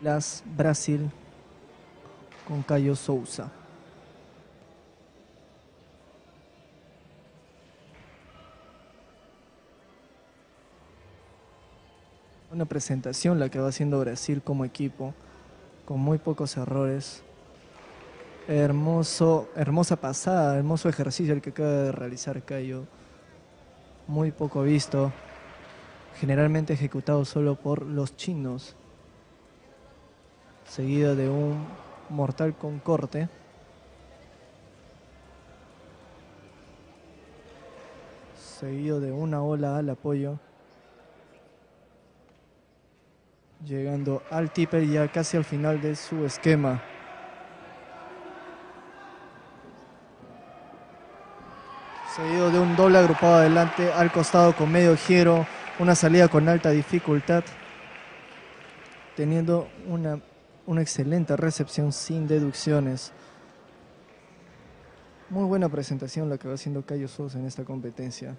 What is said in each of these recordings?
Las Brasil con Cayo Souza. Una presentación la que va haciendo Brasil como equipo, con muy pocos errores. Hermoso, hermosa pasada, hermoso ejercicio el que acaba de realizar Cayo. Muy poco visto, generalmente ejecutado solo por los chinos. Seguido de un mortal con corte. Seguido de una ola al apoyo. llegando al tipper ya casi al final de su esquema. Seguido de un doble agrupado adelante al costado con medio giro, una salida con alta dificultad, teniendo una, una excelente recepción sin deducciones. Muy buena presentación la que va haciendo Cayo Sosa en esta competencia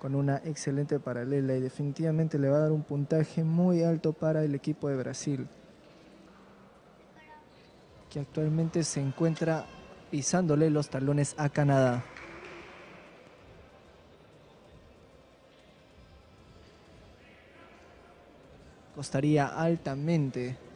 con una excelente paralela y definitivamente le va a dar un puntaje muy alto para el equipo de Brasil, que actualmente se encuentra pisándole los talones a Canadá. Costaría altamente